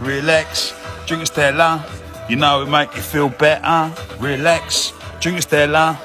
relax. Drink Stella, you know it make you feel better. Relax. Drink Stella,